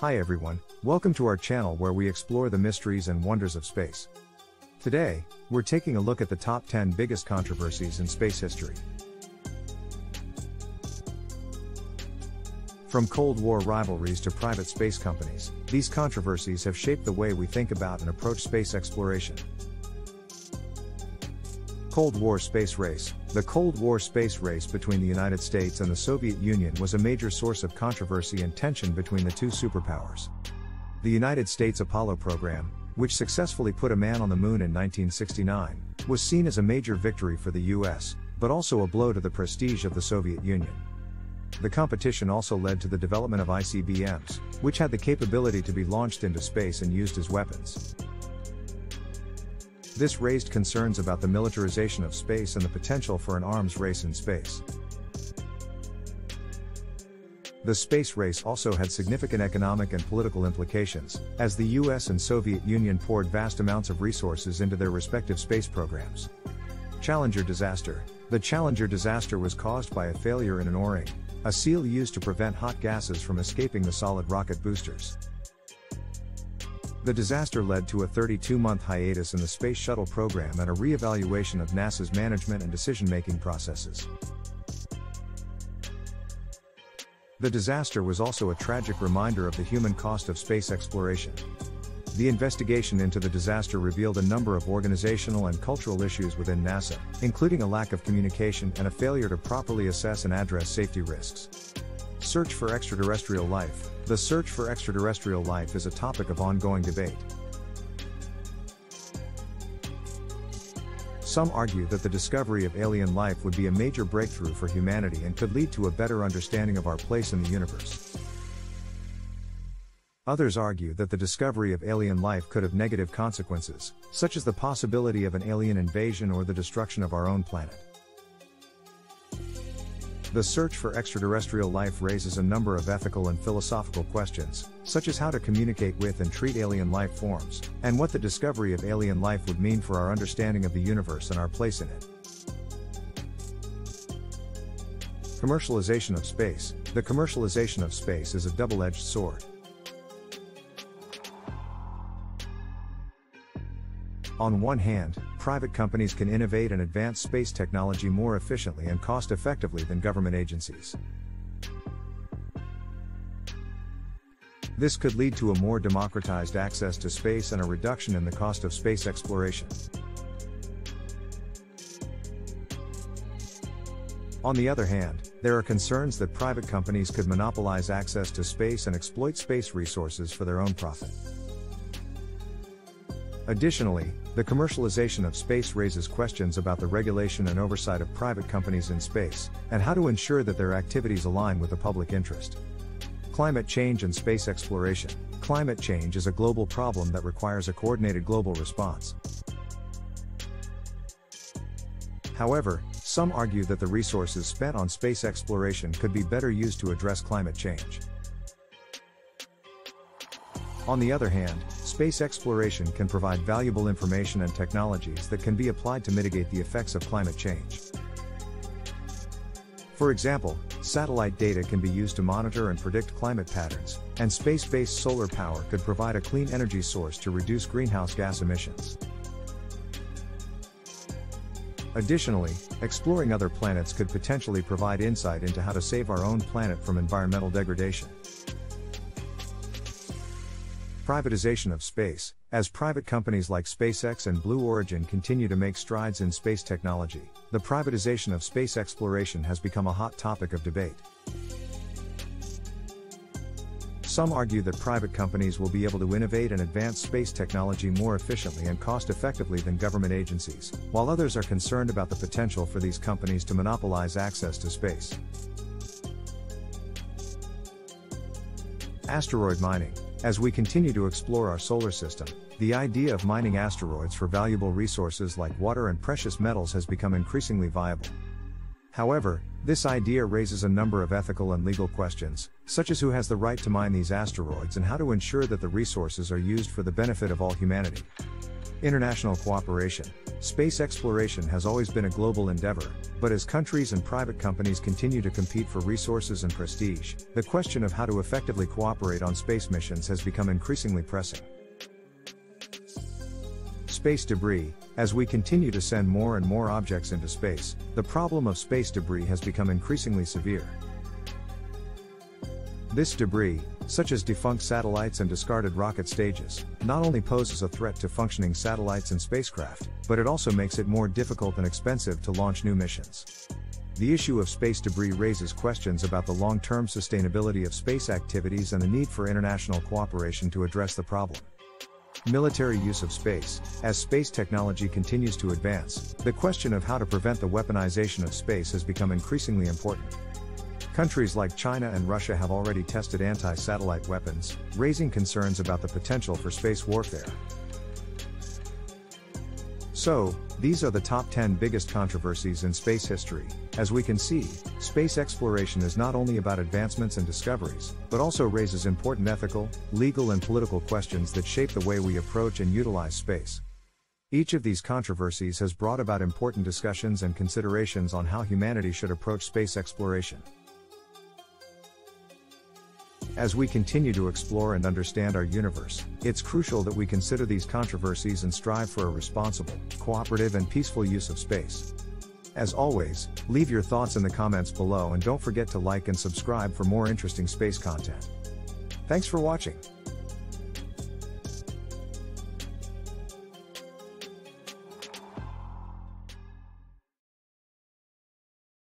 Hi everyone, welcome to our channel where we explore the mysteries and wonders of space. Today, we're taking a look at the top 10 biggest controversies in space history. From Cold War rivalries to private space companies, these controversies have shaped the way we think about and approach space exploration. Cold War Space Race The Cold War space race between the United States and the Soviet Union was a major source of controversy and tension between the two superpowers. The United States Apollo program, which successfully put a man on the moon in 1969, was seen as a major victory for the US, but also a blow to the prestige of the Soviet Union. The competition also led to the development of ICBMs, which had the capability to be launched into space and used as weapons. This raised concerns about the militarization of space and the potential for an arms race in space. The space race also had significant economic and political implications, as the US and Soviet Union poured vast amounts of resources into their respective space programs. Challenger disaster. The Challenger disaster was caused by a failure in an O-ring, a seal used to prevent hot gases from escaping the solid rocket boosters. The disaster led to a 32 month hiatus in the Space Shuttle program and a re evaluation of NASA's management and decision making processes. The disaster was also a tragic reminder of the human cost of space exploration. The investigation into the disaster revealed a number of organizational and cultural issues within NASA, including a lack of communication and a failure to properly assess and address safety risks. Search for extraterrestrial life. The search for extraterrestrial life is a topic of ongoing debate. Some argue that the discovery of alien life would be a major breakthrough for humanity and could lead to a better understanding of our place in the universe. Others argue that the discovery of alien life could have negative consequences, such as the possibility of an alien invasion or the destruction of our own planet. The search for extraterrestrial life raises a number of ethical and philosophical questions, such as how to communicate with and treat alien life forms, and what the discovery of alien life would mean for our understanding of the universe and our place in it. Commercialization of space The commercialization of space is a double edged sword. On one hand, private companies can innovate and advance space technology more efficiently and cost effectively than government agencies. This could lead to a more democratized access to space and a reduction in the cost of space exploration. On the other hand, there are concerns that private companies could monopolize access to space and exploit space resources for their own profit. Additionally, the commercialization of space raises questions about the regulation and oversight of private companies in space, and how to ensure that their activities align with the public interest. Climate change and space exploration. Climate change is a global problem that requires a coordinated global response. However, some argue that the resources spent on space exploration could be better used to address climate change. On the other hand, space exploration can provide valuable information and technologies that can be applied to mitigate the effects of climate change. For example, satellite data can be used to monitor and predict climate patterns, and space based solar power could provide a clean energy source to reduce greenhouse gas emissions. Additionally, exploring other planets could potentially provide insight into how to save our own planet from environmental degradation. Privatization of space. As private companies like SpaceX and Blue Origin continue to make strides in space technology, the privatization of space exploration has become a hot topic of debate. Some argue that private companies will be able to innovate and advance space technology more efficiently and cost effectively than government agencies, while others are concerned about the potential for these companies to monopolize access to space. Asteroid mining. As we continue to explore our solar system, the idea of mining asteroids for valuable resources like water and precious metals has become increasingly viable. However, this idea raises a number of ethical and legal questions, such as who has the right to mine these asteroids and how to ensure that the resources are used for the benefit of all humanity. International cooperation. Space exploration has always been a global endeavor, but as countries and private companies continue to compete for resources and prestige, the question of how to effectively cooperate on space missions has become increasingly pressing. Space debris, as we continue to send more and more objects into space, the problem of space debris has become increasingly severe. This debris, such as defunct satellites and discarded rocket stages, not only poses a threat to functioning satellites and spacecraft, but it also makes it more difficult and expensive to launch new missions. The issue of space debris raises questions about the long term sustainability of space activities and the need for international cooperation to address the problem. Military use of space. As space technology continues to advance, the question of how to prevent the weaponization of space has become increasingly important. Countries like China and Russia have already tested anti satellite weapons, raising concerns about the potential for space warfare. So, these are the top 10 biggest controversies in space history. As we can see, space exploration is not only about advancements and discoveries, but also raises important ethical, legal, and political questions that shape the way we approach and utilize space. Each of these controversies has brought about important discussions and considerations on how humanity should approach space exploration. As we continue to explore and understand our universe, it's crucial that we consider these controversies and strive for a responsible, cooperative, and peaceful use of space. As always, leave your thoughts in the comments below and don't forget to like and subscribe for more interesting space content. Thanks for watching.